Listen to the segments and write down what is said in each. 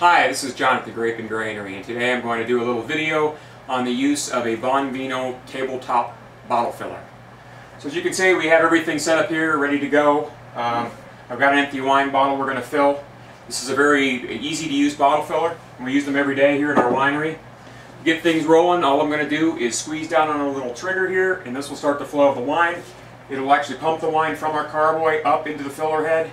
Hi, this is John at the Grape and Granary, and today I'm going to do a little video on the use of a Buon Vino tabletop bottle filler. So as you can see, we have everything set up here, ready to go. Um, I've got an empty wine bottle we're going to fill. This is a very easy to use bottle filler, and we use them every day here in our winery. To get things rolling, all I'm going to do is squeeze down on a little trigger here, and this will start the flow of the wine. It'll actually pump the wine from our carboy up into the filler head,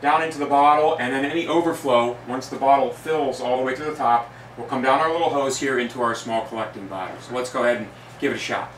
down into the bottle, and then any overflow, once the bottle fills all the way to the top, will come down our little hose here into our small collecting bottle. So let's go ahead and give it a shot.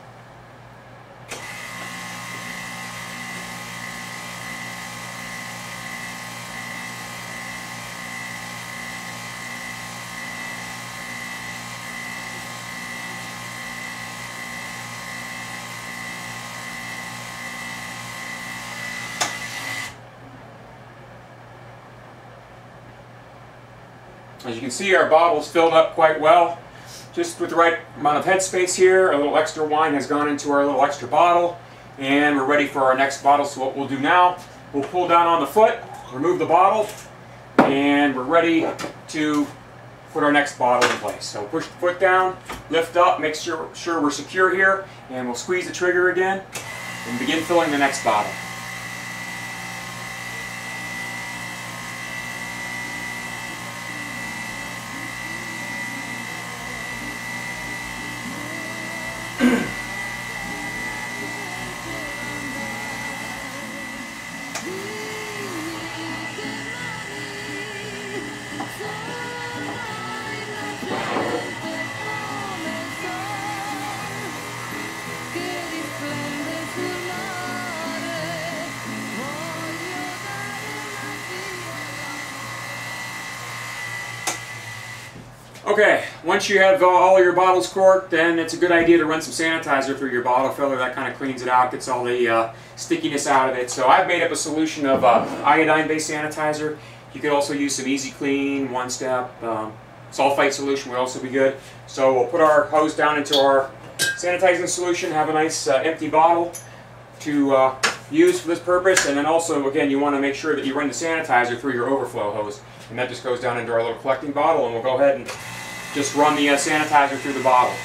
As you can see, our bottle is filled up quite well. Just with the right amount of headspace here, a little extra wine has gone into our little extra bottle, and we're ready for our next bottle. So what we'll do now, we'll pull down on the foot, remove the bottle, and we're ready to put our next bottle in place. So push the foot down, lift up, make sure, sure we're secure here, and we'll squeeze the trigger again, and begin filling the next bottle. Okay, once you have uh, all your bottles corked, then it's a good idea to run some sanitizer through your bottle filler. That kind of cleans it out, gets all the uh, stickiness out of it. So I've made up a solution of uh, iodine-based sanitizer. You could also use some Easy Clean, One Step, um, sulfite solution would also be good. So we'll put our hose down into our sanitizing solution, have a nice uh, empty bottle to uh, use for this purpose, and then also, again, you want to make sure that you run the sanitizer through your overflow hose. And that just goes down into our little collecting bottle, and we'll go ahead and just run the uh, sanitizer through the bottle.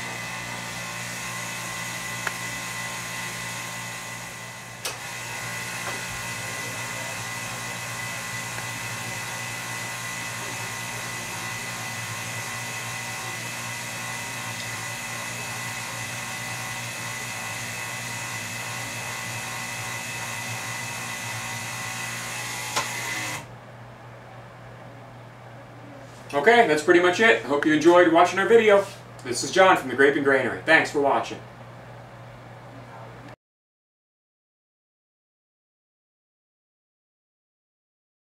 Okay, that's pretty much it. I hope you enjoyed watching our video. This is John from the Grape and Granary. Thanks for watching.